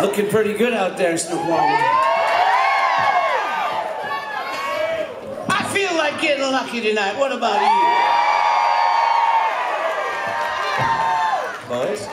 Looking pretty good out there, Snoqualmie. I feel like getting lucky tonight. What about you? Boys?